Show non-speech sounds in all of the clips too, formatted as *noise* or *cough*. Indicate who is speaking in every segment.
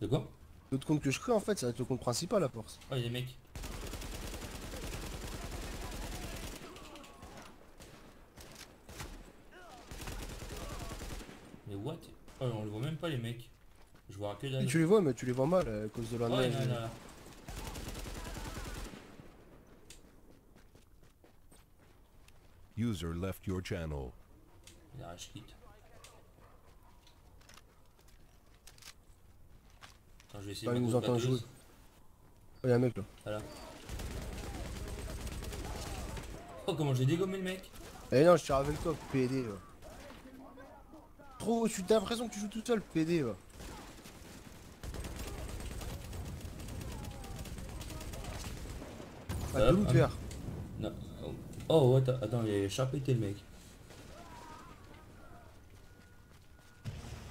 Speaker 1: De quoi
Speaker 2: L'autre compte que je crée en fait, ça va être le compte principal à force.
Speaker 1: Oh, il y a des mecs. Mais what? Oh, on le voit même pas les mecs. Je vois que dalle.
Speaker 2: tu les vois, mais tu les vois mal à cause de la
Speaker 1: Oh,
Speaker 2: neige.
Speaker 1: là, là.
Speaker 3: User left your channel.
Speaker 1: Il a rage kit. Attends, je vais essayer
Speaker 2: Ah,
Speaker 1: de
Speaker 2: il nous entend jouer. Oh, y'a un mec là.
Speaker 1: Voilà. Oh, comment j'ai dégommé le mec
Speaker 2: Eh non, je tire avec toi, PD. va. Trop, tu t'as l'impression que tu joues tout seul, PD. va. Ah,
Speaker 1: Hop,
Speaker 2: de.
Speaker 1: Non. Oh, attends, attends, il a charpété le mec.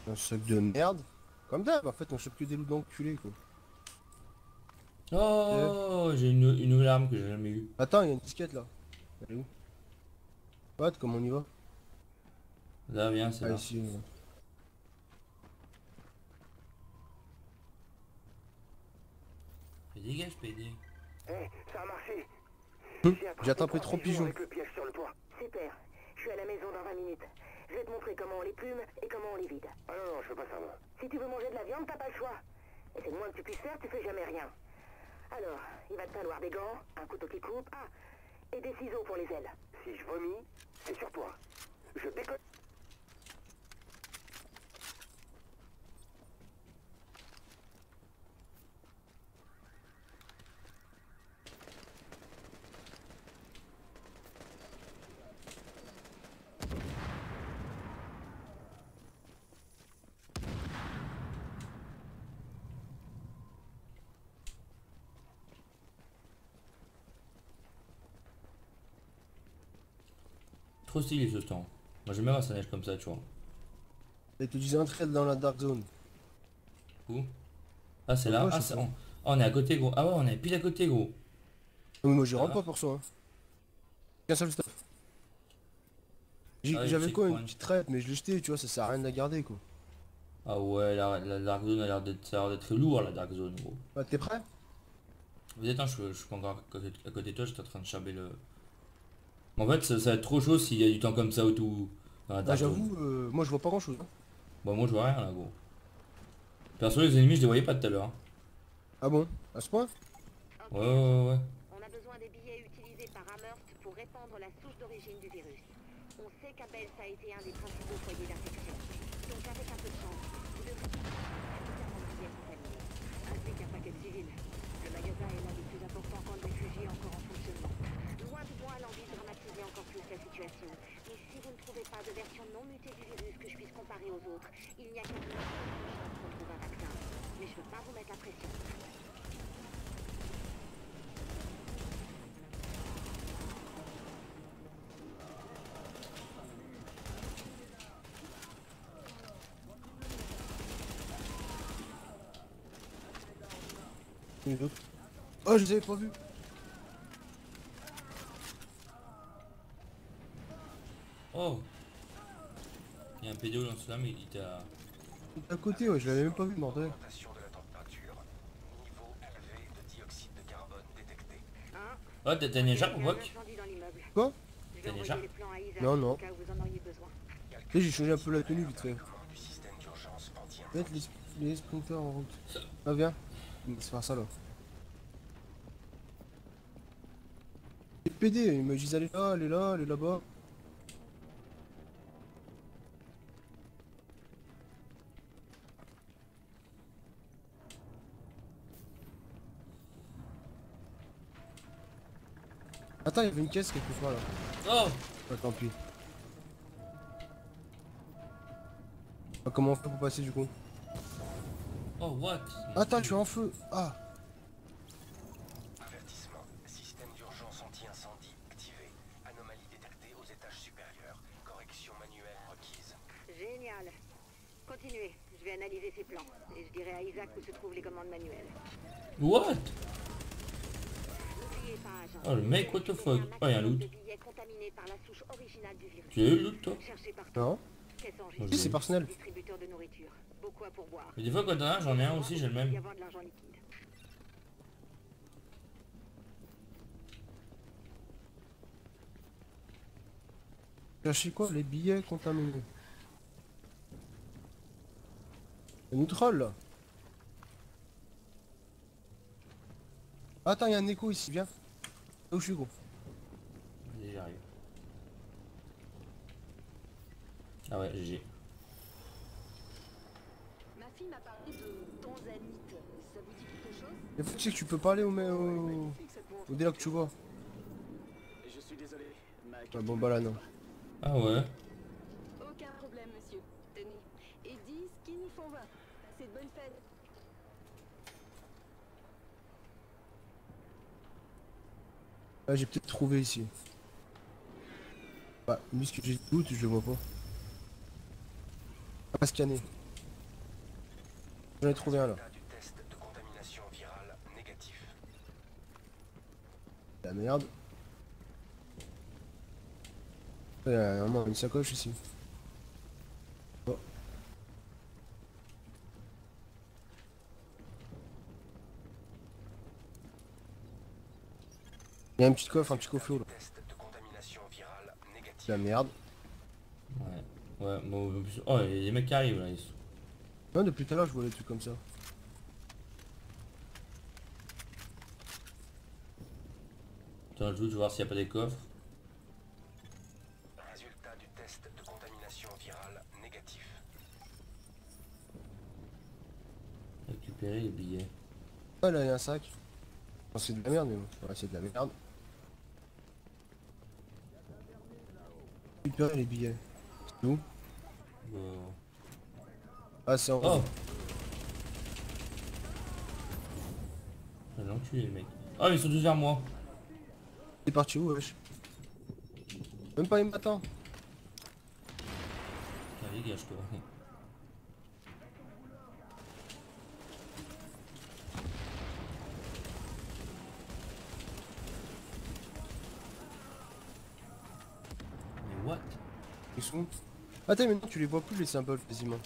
Speaker 2: Un sac de merde. Comme d'hab, en fait, on chope que des loots d'enculés quoi.
Speaker 1: Oh, j'ai une, une nouvelle arme que j'ai jamais eue.
Speaker 2: Attends, il y a une disquette là. Elle est où? What, comment on y va?
Speaker 1: Là, viens, c'est
Speaker 2: Ah,
Speaker 1: là.
Speaker 2: ici. euh.
Speaker 1: Dégage, PD.
Speaker 4: Avec le piège sur le toit.
Speaker 5: Super. Je suis à la maison dans 20 minutes. Je vais te montrer comment on les plume et comment on les vide.
Speaker 4: Ah non, non, je veux pas ça, moi.
Speaker 5: Si tu veux manger de la viande, t'as pas le choix. Et c'est le moins que tu puisses faire, tu fais jamais rien. Alors, il va te falloir des gants, un couteau qui coupe, ah, et des ciseaux pour les ailes.
Speaker 4: Si je vomis, c'est sur toi. Je déconne.
Speaker 1: Trop stylé ce stand. Moi j'aime bien ça neige comme ça, tu vois.
Speaker 2: Et te disais entrer dans la dark zone.
Speaker 1: Où? Ah, c'est là Ah, on... ah, on est à côté, gros. Ah ouais, on est pile à côté, gros.
Speaker 2: Oui, moi j'y rentre
Speaker 1: va
Speaker 2: pas pour ça. Hein. Qu'un seul
Speaker 1: Ah
Speaker 2: J'avais quoi une petite traite, mais je l'ai jeté, tu vois, ça sert à rien de la garder quoi.
Speaker 1: Ah ouais, la, la Dark Zone a l'air d'être lourd, la Dark Zone, gros.
Speaker 2: Bah, t'es prêt?
Speaker 1: Mais attends, je, je suis pas encore à côté, à côté de toi, j'étais en train de charber le... En fait, ça, ça va être trop chaud s'il y a du temps comme ça la
Speaker 2: Bah, j'avoue, euh, moi je vois pas grand chose.
Speaker 1: Bah moi je vois rien là, gros. Perso, les ennemis, je les voyais pas tout à l'heure. hein.
Speaker 2: Ah bon? À ce point?
Speaker 1: Ouais, ouais, ouais, ouais.
Speaker 5: On a besoin des billets utilisés par Amherst pour répandre la souche d'origine du virus. On sait qu'Abel a été un des principaux foyers d'infection. Donc avec un peu de chance, vous devrez... Évidemment, les billets sont annulés. Ainsi qu'un paquet de civils. Le magasin est l'un des plus importants camps de réfugiés encore en fonctionnement. Loin de moi l'envie de plus la situation. Mais si vous ne trouvez pas de version non mutée du virus que je puisse comparer aux autres, il n'y a qu'à vous qu'on trouve un vaccin. Mais je veux pas vous mettre la pression.
Speaker 2: Et les autres Oh, je les avais pas vus.
Speaker 1: Oh Il y a un pédo dans ce là mais il était à...
Speaker 2: À côté, ouais, je l'avais même pas vu, bordel.
Speaker 1: Oh, t'as écharpe ou
Speaker 5: Il
Speaker 1: quoi?
Speaker 2: Quoi?
Speaker 1: T'as déjà
Speaker 2: Non, non. sais, j'ai changé un peu la tenue vite fait. Mettre les, les sprinters en route. Ah, viens. On va se faire ça là. Les PD, ils me disent allez là, allez là, allez là-bas. Attends, il y avait une caisse quelque part là.
Speaker 1: Oh
Speaker 2: Ah, tant pis. Ah, comment on fait pour passer du coup
Speaker 1: Oh, what?
Speaker 2: Attends, je suis en feu. Ah
Speaker 4: Avertissement. Système d'urgence anti-incendie activé. Anomalie détectée aux étages supérieurs. Correction manuelle requise.
Speaker 5: Génial. Continuez. Je Je vais analyser ses plans et je dirai à Isaac où se trouvent les commandes manuelles.
Speaker 1: What? Oh le mec, what the fuck Oh y'a un loot.
Speaker 5: De billets contaminés par la souche originale du virus.
Speaker 1: Tu as eu le loot toi.
Speaker 2: Non c'est personnel.
Speaker 1: Mais des fois quand t'en as j'en ai un aussi, j'ai le même.
Speaker 2: Cherchez quoi Les billets contaminés. Nous troll là. Attends, il y a un écho ici, viens. Où je suis gros.
Speaker 1: Vas-y, j'arrive. Ah ouais, GG.
Speaker 3: Ma fille m'a parlé de tanzanite. Ça vous dit quelque chose?
Speaker 2: Le fait c'est que tu peux pas aller au, au,
Speaker 3: cette pauvre.
Speaker 2: au délai que tu vois.
Speaker 3: Je suis désolé. Ma
Speaker 2: Ouais, bon bah là non.
Speaker 1: Ah ouais
Speaker 3: Aucun problème, monsieur. Tenez. Et 10 skinny font 20. C'est de bonne fête.
Speaker 2: Ah, j'ai peut-être trouvé ici. Bah, que j'ai doute, je le vois pas. Pas scanner. J'en ai trouvé un là. La merde. Il y a vraiment une sacoche ici. Il y a un petit coffre, un petit coffre là. La merde.
Speaker 1: Ouais. Ouais, bon, Oh, il y a des mecs qui arrivent là. ils sont-
Speaker 2: Non, depuis tout à l'heure, je vois des trucs comme ça.
Speaker 1: Attends, je vais voir s'il n'y a pas des coffres.
Speaker 4: Résultat du test de contamination virale négatif.
Speaker 1: Récupérer les billets.
Speaker 2: Ah, là, il y a un sac. C'est de la merde, mais bon. Ouais, c'est de la merde. Récupérer les billets. C'est où
Speaker 1: Bon.
Speaker 2: Ah, c'est en
Speaker 1: Oh Ah, l'enculé le mec. Oh, ils sont tous vers moi.
Speaker 2: C'est parti où, wesh? Même pas les matins.
Speaker 1: Putain, dégage-toi. Mais what?
Speaker 2: Ils sont Attends, maintenant tu les vois plus les symboles quasiment.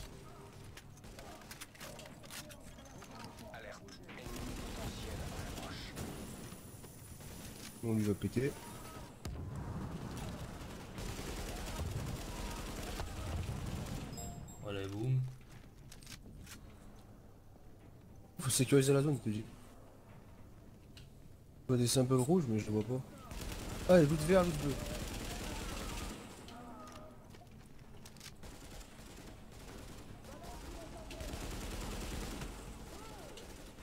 Speaker 2: On lui va péter.
Speaker 1: Voilà, boum.
Speaker 2: Faut sécuriser la zone, je te dis. Je vois des symboles rouges, mais je les vois pas. Ah, les loot vert, loot bleu.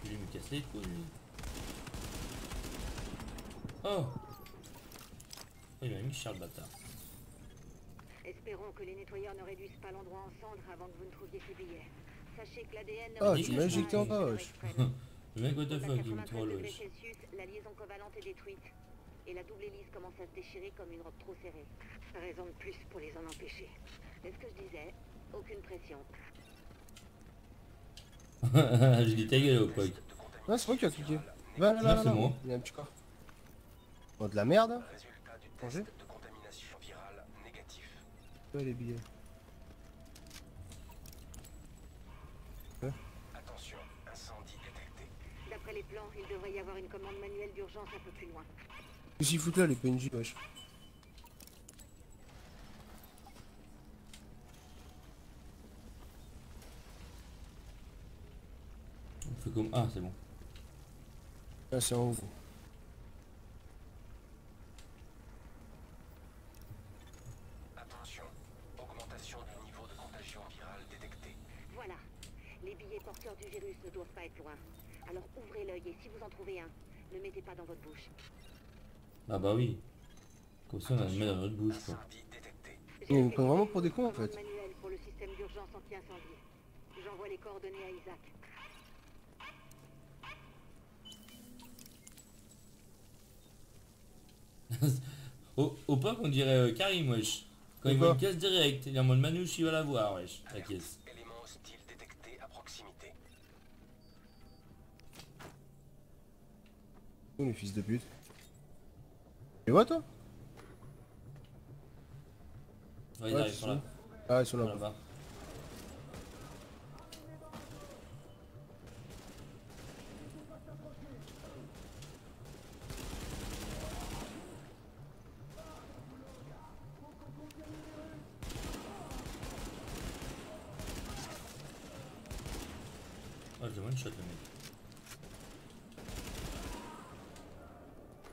Speaker 1: Lui il me casse les couilles lui. Oh Oh, il m'a mis Charles bâtard.
Speaker 5: Espérons que les nettoyeurs ne réduisent pas l'endroit en cendres avant que vous ne trouviez ces billets. Sachez que l'ADN ne
Speaker 2: Ah,
Speaker 1: tu m'as
Speaker 2: en.
Speaker 1: Le mec what the fuck, il me
Speaker 5: 93
Speaker 1: troll
Speaker 5: degrés
Speaker 1: wesh.
Speaker 5: Celsius, la liaison covalente est détruite. Et la double hélice commence à se déchirer comme une robe trop serrée. Raison de plus pour les en empêcher. C'est ce que je disais. Aucune pression. *laughs*
Speaker 1: J'ai dit ta gueule au pote.
Speaker 2: Ah, c'est moi qui a cliqué. Va là, là,
Speaker 1: Non,
Speaker 2: là,
Speaker 1: c'est
Speaker 2: là.
Speaker 1: moi.
Speaker 2: Il y a un petit corps. Bon, de la merde. hein.
Speaker 4: Résultat de contamination virale négatif.
Speaker 2: Ouais, les billets.
Speaker 4: Attention, incendie détecté.
Speaker 5: D'après les plans, il devrait y avoir une commande manuelle d'urgence un peu plus loin.
Speaker 2: Qu'est-ce qu'ils foutent là, les PNJ, wesh
Speaker 1: On fait comme... Ah, c'est bon.
Speaker 2: Ah.
Speaker 4: Attention, augmentation du niveau de contagion virale détecté.
Speaker 5: Voilà. Les billets porteurs du virus ne doivent pas être loin. Alors ouvrez l'œil et si vous en trouvez un, ne mettez pas dans votre bouche.
Speaker 1: Ah bah oui. Comme ça on va le mettre dans notre bouche quoi.
Speaker 2: Ils nous prennent vraiment pour des cons, en fait.
Speaker 5: Manuel pour le système d'urgence anti-incendie. J'envoie les coordonnées à Isaac.
Speaker 1: Au, au pop, on dirait euh, Karim, wesh. Quand il voit une caisse directe, il est en mode Manouche, il va la voir, wesh, la caisse.
Speaker 4: Élément.
Speaker 2: Oh, les fils de pute. Tu vois, toi
Speaker 1: Ouais, ils arrivent,
Speaker 2: ils
Speaker 1: sont là.
Speaker 2: Ah, ils sont
Speaker 1: là-bas. là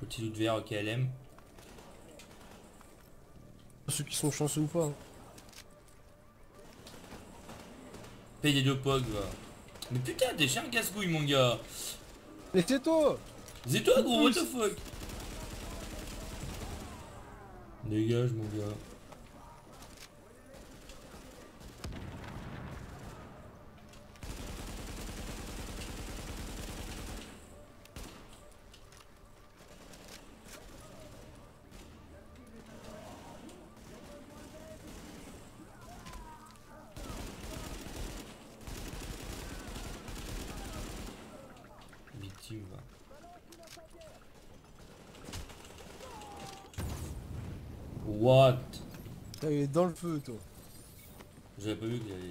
Speaker 1: Petit loot vert au KLM.
Speaker 2: Ceux qui sont chanceux ou pas. hein.
Speaker 1: Paye des deux pogs, va. Mais putain, t'es un casse-couille, mon gars.
Speaker 2: Mais c'est toi
Speaker 1: C'est toi, gros, what the fuck Dégage, mon gars. Va. What?
Speaker 2: Il est dans le feu toi.
Speaker 1: J'avais pas vu qu'il allait,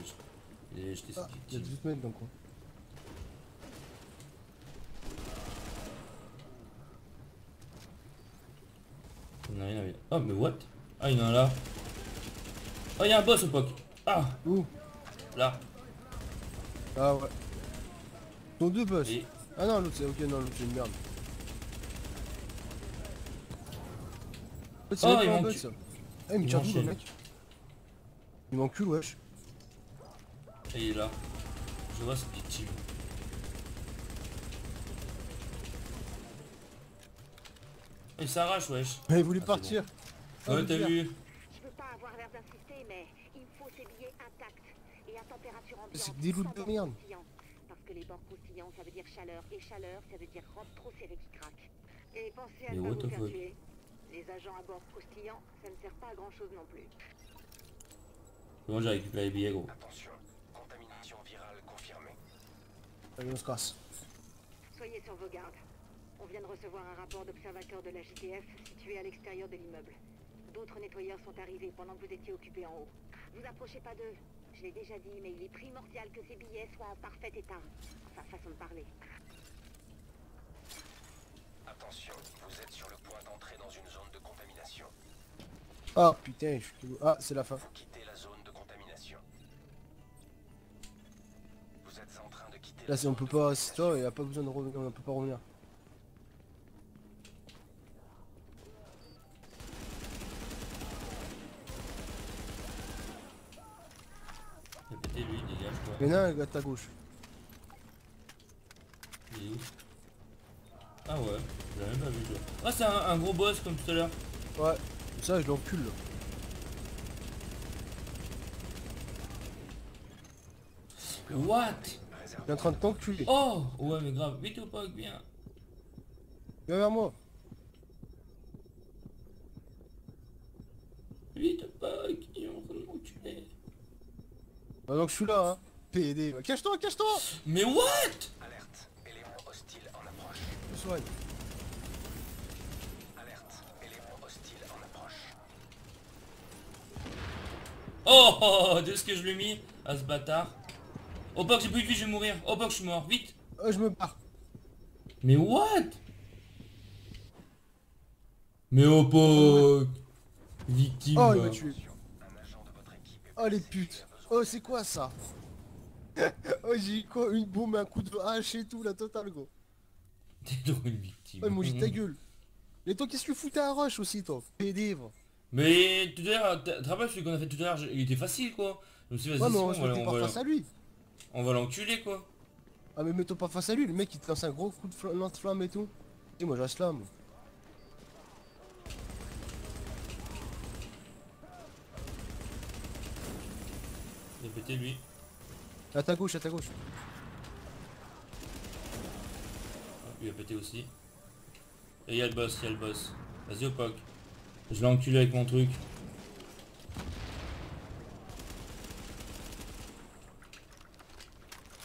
Speaker 1: il allait jeter
Speaker 2: Ah, il y a
Speaker 1: victime.
Speaker 2: 18 mètres dans le coin.
Speaker 1: Il y en a rien à ver. Oh, mais what? Ah, il y en a un là. Oh, il y a un boss au POC. Ah,
Speaker 2: Où?
Speaker 1: Là.
Speaker 2: Ah ouais. Sont deux boss.
Speaker 1: Et
Speaker 2: Ah non l'autre c'est ok non l'autre c'est une merde.
Speaker 1: Oh, il
Speaker 2: ça. Eh
Speaker 1: il
Speaker 2: tire d'où le mec Il m'encule wesh.
Speaker 1: et il est là. Je vois cette victime. Il s'arrache, wesh.
Speaker 2: Mais il voulait
Speaker 1: Ah,
Speaker 2: partir. Ah,
Speaker 1: Ouais, t'as vu
Speaker 5: Je veux pas avoir l'air d'insister, mais il me faut ces billets intacts et à température ambiante.
Speaker 2: c'est des loups de merde.
Speaker 5: Que les bords croustillants, ça veut dire chaleur, et chaleur, ça veut dire robe trop serrée qui craque. Et pensez à ne pas vous faire tuer. Les agents à bord croustillants, ça ne sert pas à grand chose non plus.
Speaker 1: Comment j'ai récupéré les billets, gros
Speaker 4: Attention, contamination virale confirmée.
Speaker 2: Allez on se casse.
Speaker 5: Soyez sur vos gardes. On vient de recevoir un rapport d'observateur de la JTF situé à l'extérieur de l'immeuble. D'autres nettoyeurs sont arrivés pendant que vous étiez occupés en haut. Vous approchez pas d'eux. Je l'ai déjà dit, mais il est primordial que ces billets soient en parfait état. Enfin, façon de parler.
Speaker 4: Attention, vous êtes sur le point d'entrer dans une zone de contamination.
Speaker 2: Ah putain je suis... Ah c'est la fin.
Speaker 4: Quittez la zone de contamination. Vous êtes en train de quitter
Speaker 2: Là si on peut pas... C'est toi, il a pas besoin de revenir, on peut pas revenir.
Speaker 1: Il a pété lui, dégage quoi.
Speaker 2: Il y en a un gars à ta gauche.
Speaker 1: Il est où? Ah ouais, j'ai même pas vu. Ah c'est un, un gros boss comme tout à l'heure.
Speaker 2: Ouais. Ça je l'encule là.
Speaker 1: What?
Speaker 2: Il est en train de t'enculer.
Speaker 1: Oh Ouais mais grave, vite au POC, viens.
Speaker 2: Viens vers moi.
Speaker 1: Vite au POC, il est en train de m'enculer?
Speaker 2: Ah donc je suis là hein. PD. Cache-toi, cache-toi
Speaker 1: Mais what?
Speaker 4: Alerte, élément hostile en approche.
Speaker 2: Je soigne.
Speaker 4: Alerte, élément hostile en approche.
Speaker 1: Oh, oh, oh, de ce que je lui ai mis à ce bâtard. Oh POC, j'ai plus de vie, je vais mourir. Oh POC, je suis mort, vite.
Speaker 2: Ah je me barre.
Speaker 1: Mais what? Mais oh POC Victime.
Speaker 2: Oh il m'a tué.
Speaker 4: Un agent de votre équipe est
Speaker 2: Oh les putes. Oh c'est quoi ça? *laughs* Oh j'ai eu quoi Une bombe, un coup de hache et tout, la totale gros.
Speaker 1: T'es trop une victime.
Speaker 2: Ils m'ont dit ta *laughs* gueule. Et toi qu'est-ce que tu foutais à Roche aussi toi PD.
Speaker 1: Mais tout à l'heure, tu te rappelles celui qu'on a fait tout à l'heure, il était facile quoi. Je me suis dit,
Speaker 2: Ouais
Speaker 1: vas-y,
Speaker 2: mais on se pas face à lui.
Speaker 1: on va l'enculer quoi.
Speaker 2: Ah mais mets-toi pas face à lui, le mec il te lance un gros coup de flamme, lance-flamme et tout. Et moi je reste là moi.
Speaker 1: Il a pété lui.
Speaker 2: À ta gauche, à ta gauche.
Speaker 1: Ah, Il a pété aussi. Et il y a le boss, il y a le boss. Vas-y au POC. Je l'ai enculé avec mon truc.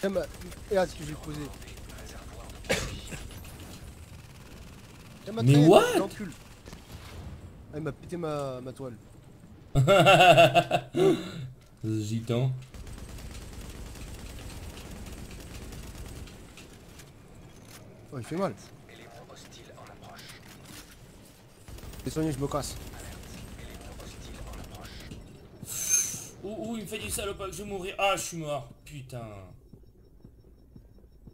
Speaker 2: Eh bah, regarde ce que j'ai posé. ma
Speaker 1: Mais what.
Speaker 2: Ah, il m'a pété ma, ma toile. *laughs*
Speaker 1: Gitan.
Speaker 2: Oh, il fait mal. T'es soigné, je me casse.
Speaker 1: Ouh, ouh, il me fait du salopard, je vais mourir. Ah, je suis mort. Putain.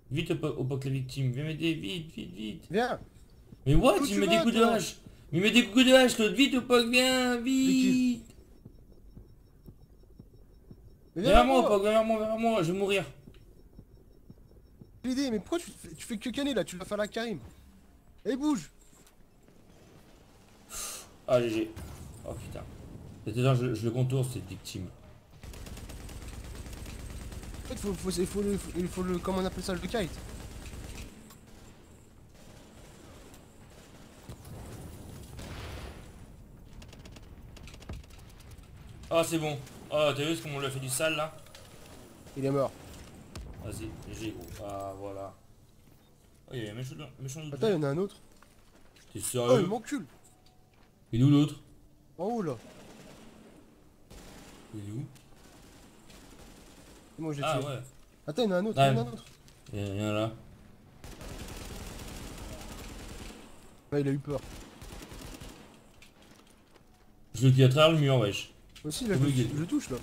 Speaker 1: Vite au, po- au poc la victime. Viens m'aider, vite, vite, vite.
Speaker 2: Viens
Speaker 1: Mais what?
Speaker 2: Où
Speaker 1: Il met des coups de hache. Il met des coups de hache, Claude. Vite au poc, viens, vite. Viens vers moi, au
Speaker 2: moi
Speaker 1: poc, viens vers moi, viens vers moi. Je vais mourir.
Speaker 2: Mais pourquoi tu fais, tu fais que canner là? Tu vas faire la Karim. Et bouge
Speaker 1: Ah, GG. Oh putain. C'est-à-dire, je, je le contourne, cette victime.
Speaker 2: En fait, faut, faut, il faut le, il faut le, comment on appelle ça, le kite?
Speaker 1: Ah, c'est bon. Oh, t'as vu ce qu'on l'a fait du sale, là?
Speaker 2: Il est mort.
Speaker 1: Vas-y, GG, gros. Ah, voilà. Oh, il y a un méchant.
Speaker 2: Attends, il y en a un autre.
Speaker 1: T'es
Speaker 2: Oh,
Speaker 1: sérieux
Speaker 2: il m'encule
Speaker 1: Il est où l'autre?
Speaker 2: En haut là.
Speaker 1: Il est où?
Speaker 2: Moi, je l'ai
Speaker 1: Ah,
Speaker 2: tué.
Speaker 1: ouais.
Speaker 2: Attends, il y en a un autre, il y en a un autre.
Speaker 1: Il y a rien là.
Speaker 2: Ouais, il a eu peur.
Speaker 1: Je le tire à travers le mur, wesh.
Speaker 2: Moi aussi, là, je, je le touche là.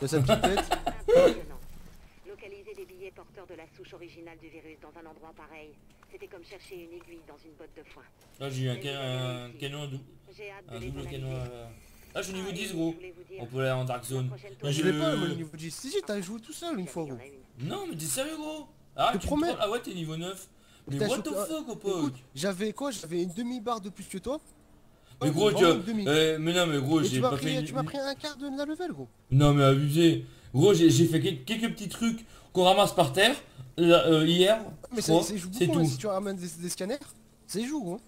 Speaker 2: Il a sa petite *laughs* tête.
Speaker 5: Impressionnant. Localiser des billets porteurs de la souche originale du virus dans un endroit pareil, c'était comme chercher une aiguille dans une botte de foin.
Speaker 1: Là, j'ai eu un, ca- un canon, dou-
Speaker 5: J'ai hâte de
Speaker 1: un double canon. euh. Là, je suis niveau
Speaker 5: Ah, et
Speaker 1: 10,
Speaker 5: je
Speaker 1: gros. On peut aller en Dark Zone.
Speaker 5: tournée,
Speaker 2: Je l'ai pas,
Speaker 1: le-
Speaker 2: moi, le niveau 10. Si, si, t'as joué tout seul une fois, gros.
Speaker 1: Non, mais t'es sérieux, gros? Ah, tu
Speaker 2: promets.
Speaker 1: Ah ouais, t'es niveau 9. Mais what the fuck, au poc
Speaker 2: j'avais quoi? J'avais une demi-barre de plus que toi.
Speaker 1: Mais gros, tu
Speaker 2: demi.
Speaker 1: eh, mais non, mais gros, j'ai pas fait...
Speaker 2: tu m'as pris un quart de la level, gros.
Speaker 1: Non, mais abusé. Gros, j'ai fait quel- quelques petits trucs qu'on ramasse par terre là, euh, hier.
Speaker 2: Mais
Speaker 1: C'est
Speaker 2: beaucoup, hein,
Speaker 1: tout.
Speaker 2: si tu ramènes des, des scanners. Y joue, gros.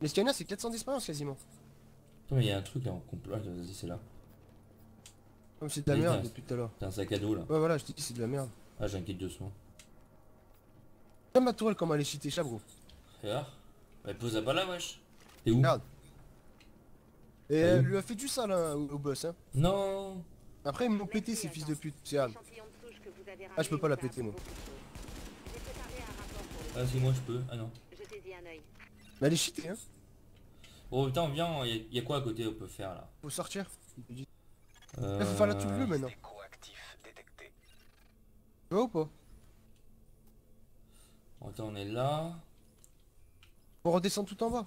Speaker 2: Les scanners, c'est 400 d'expérience quasiment.
Speaker 1: Attends, mais il y a un truc là en complet. Ah, Vas-y, c'est là.
Speaker 2: Comme c'est de la merde depuis tout à l'heure.
Speaker 1: T'as un sac à dos là.
Speaker 2: Ouais, voilà, je t'ai dit, c'est de la merde.
Speaker 1: Ah, kit de soins.
Speaker 2: Regarde ma tourelle, comment elle est cheatée, chat, gros.
Speaker 1: Regarde. Bah, pose la pas là, wesh. T'es où
Speaker 2: Regarde. Et
Speaker 1: Ah
Speaker 2: elle
Speaker 1: oui.
Speaker 2: lui a fait du sale hein, au, au boss. Hein.
Speaker 1: Non.
Speaker 2: Après, ils m'ont pété ces fils de pute. C'est Anne. Ah, je peux pas la péter, moi.
Speaker 1: Ah, si, moi je peux. Ah non.
Speaker 2: Mais elle est cheatée, hein.
Speaker 1: Oh putain, viens, il y, a quoi à côté on peut faire là
Speaker 2: Faut sortir.
Speaker 1: euh...
Speaker 2: Là, faut faire la tube bleue maintenant. Tu vois ou pas
Speaker 1: Attends, on est là.
Speaker 2: Faut redescendre tout en bas.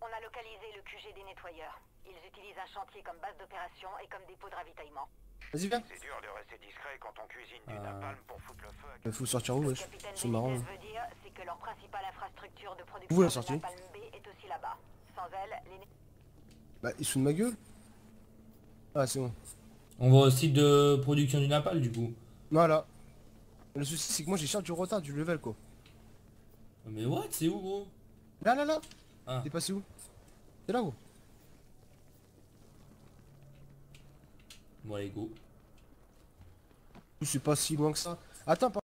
Speaker 6: On a localisé le QG des nettoyeurs. Utilisent un chantier comme base d'opération et comme dépôt de ravitaillement.
Speaker 2: Vas-y, viens.
Speaker 7: C'est dur de rester discret quand on cuisine du
Speaker 1: Euh.
Speaker 7: napalm pour foutre le feu.
Speaker 2: Il faut sortir où,
Speaker 6: Ce que
Speaker 2: wesh Ils sont marrants.
Speaker 6: Benitez veut dire, c'est que leur principale infrastructure de production
Speaker 2: Où la sortie
Speaker 6: Napalm B est aussi là-bas. Sans elle, les net-
Speaker 2: Bah, ils sont de ma gueule. Ah, c'est bon.
Speaker 1: On va au site de production du napal du coup.
Speaker 2: Voilà. Le souci, c'est que moi, j'ai cherché du retard du level, quoi.
Speaker 1: Mais what C'est où gros?
Speaker 2: Là, là, là.
Speaker 1: Ah.
Speaker 2: T'es passé où? T'es là, gros.
Speaker 1: Bon allez go.
Speaker 2: C'est pas si loin que ça. Attends, par-